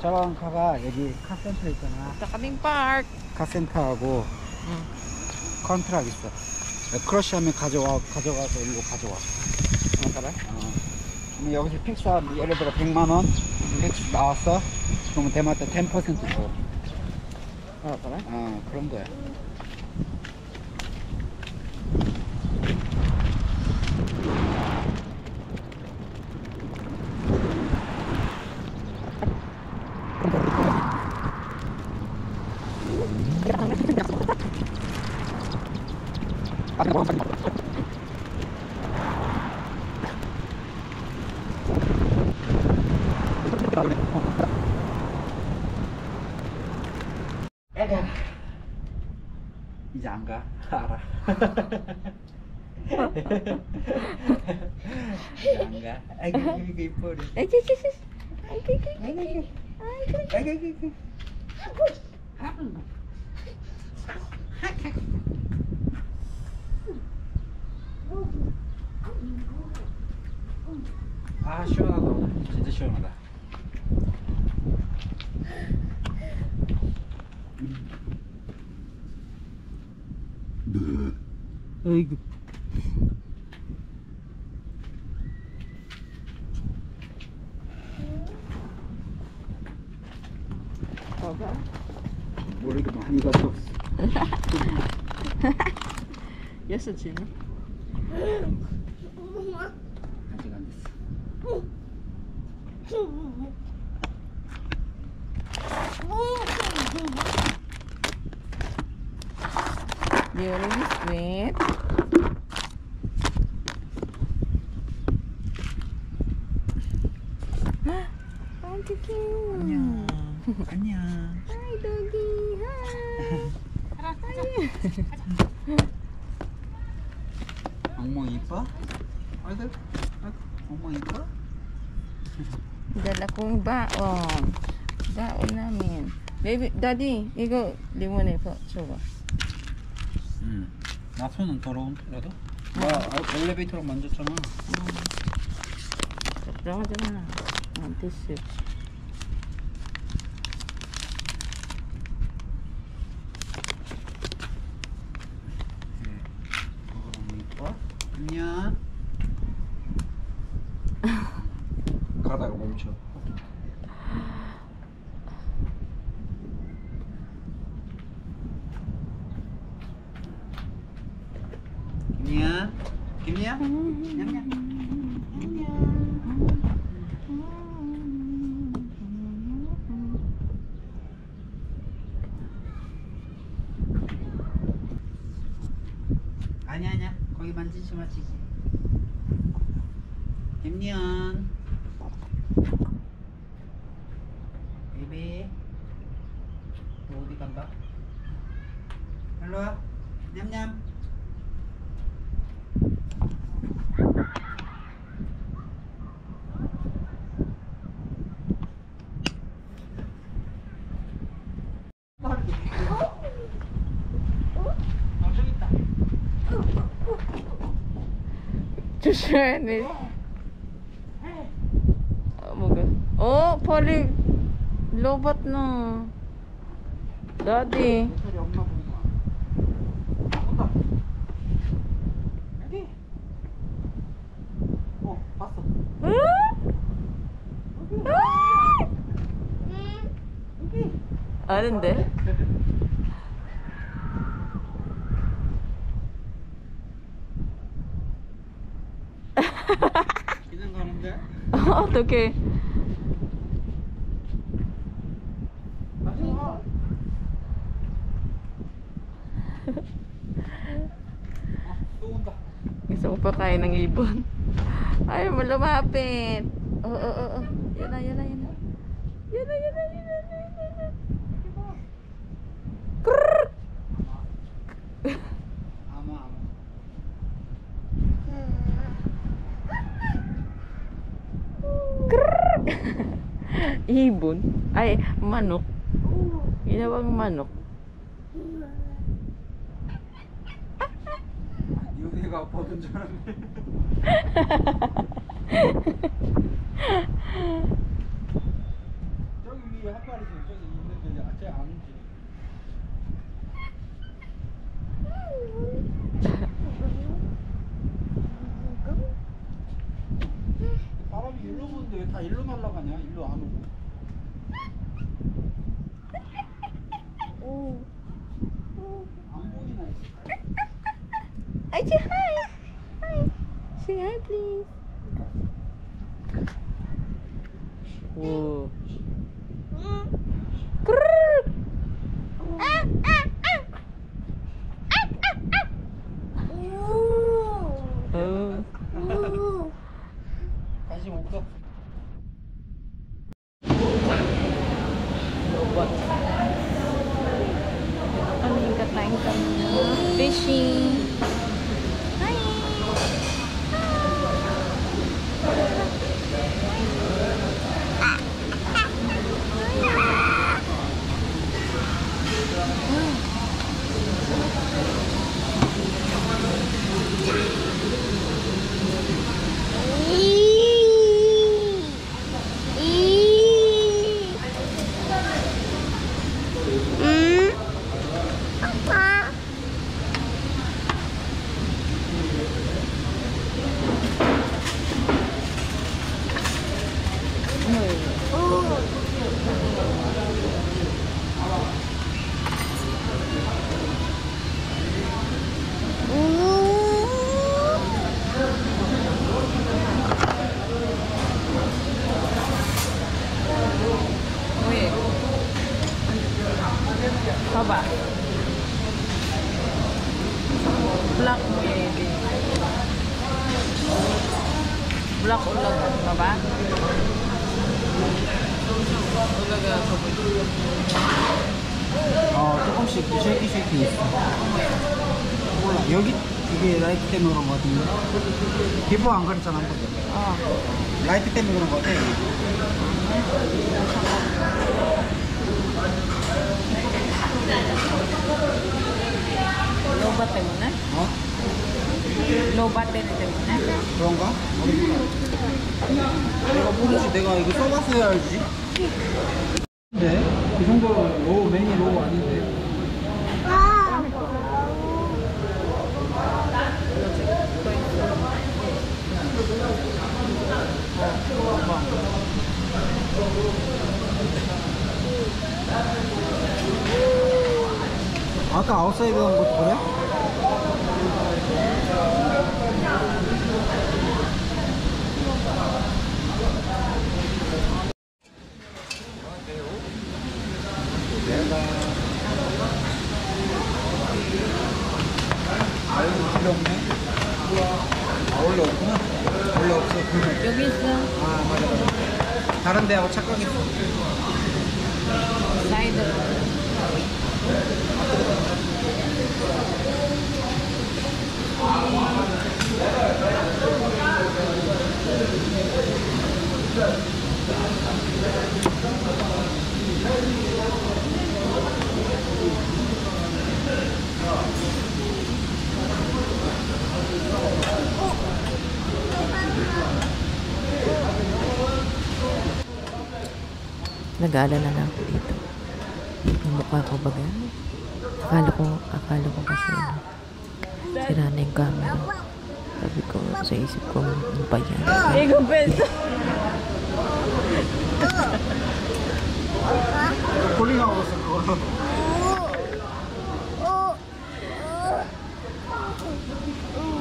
저런 카가 여기 카센터 있잖아. Kaming park. 카센터하고 응. 컨트락 있어. 크러쉬 하면 가져와, 가져가서 이거 가져와. Ba? 어. 그럼 여기서 픽사 예를 들어 100만원 픽스 나왔어? 그러면 대마다 10% 줘. Ano ka ba? 어, 그런 거야. 에가. 이제 안 가. 알아. 이제 안 가. 아이고, 이거 sis. Ay, ay, ay, ay, ay. Ay, ay. 아이고, 아이고, 아이고. 아, 시원하다. 오늘. 진짜 시원하다. 아이고. Oba. 모르게 많이 갔어. Yes, it's in. 아직 안 됐어. Very sweet. Ang cute. 안녕. 안녕. Hi, doggy. Hi. 엉망 이뻐? 아이고, 엉망 이뻐? Dala kong baon. Baon namin. Baby, daddy, 이거 봐. 줘봐. 응. 나 손은 더러운데라도? 나 아, 엘리베이터로 만졌잖아. 걱정하지 마. 안 됐어. 네. 엉망 이뻐? 안녕. 가다가 멈춰. 김이야? 김이야? 냠냠. 아니야 아니야 거기 만지지 마 지지 김년 베이비 너 어디 간다? 일로와 냠냠. 조심해. Mga. Oh, pali. Lobat na. Daddy. 배터리 없나 보구만. 온다. 어? 여기. 아는데? 그냥 가는데? 어떡해. nagpapakain ng ibon. Ayaw mo. Oo, oh, oo, oh, oo. Oh, oh. Yan na, yan na, yan na. Yan na, yan na, yan na. Prrrr! Ibon? Ay, manok. Ginawang manok. 멘트가 아파본 줄 알았네 저기 위에 한 마리 저기 있는데 쟤안 움직여 바람이 일로 부는데 왜 다 일로 날아가냐? 일로 안 오고 오. I say hi. Hi. Say hi, please. 오. 크르르. 어. 관심 없어. Ano yung kakain kami na? Fishing. Maybe. Black ulag baba. ulaga 어, 조금씩 쉐이키 쉐이키 있어. 몰라. 여기 이게 라이트 때문에 그런 거 같은데. 피부 안 그랬잖아 한 번도. 어. 라이트 때문에 그런 거 같아. Bat 때문에? 어? Bat 때문에? 그런가? 내가 모르지. 내가 이거 써봤어야 알지. 근데 그 정도 로우 매니 로우 아닌데. 아 까 아웃사이드 한 것도 그래? 아 원래 없구나. 원래 없어. 여기 있어. 아 맞아 맞아. 다른 데하고 착각했어. 사이드. Nag-aalala na ako dito. Yung mukha ko baga. Akala ko, akala ko kasi ano, sira na yung camera. Sabi ko, sa isip ko, ano ba yan? Ego peso! Kuling ako sa kono.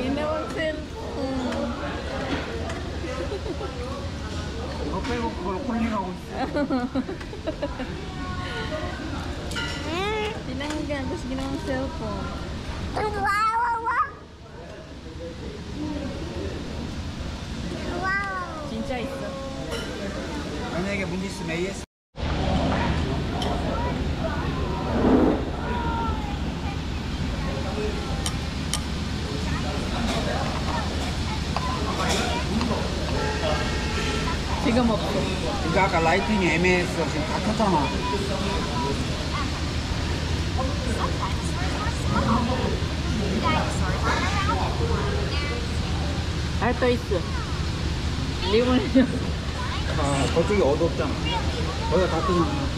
Ginawang cellphone. Okay, kuling ako. 있어. Tinanggal, tapos ginawang cellphone. 진짜 있어. 만약에 문제 있으면 AS. 지금 없어. 그러니까 아까 라이팅이 애매했어. 지금 다 켰잖아. 알떠 있어. 리몬 아 저쪽이 어둡잖아 거기가 다 뜨는 거야.